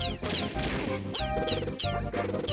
Thank you.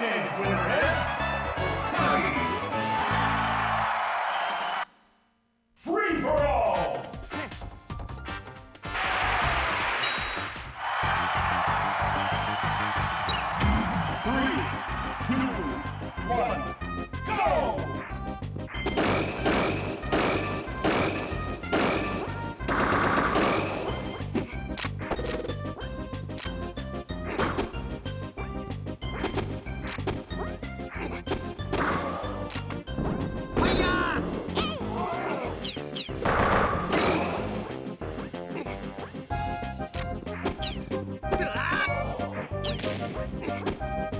Game's winner is. Free for all. Three, two, Game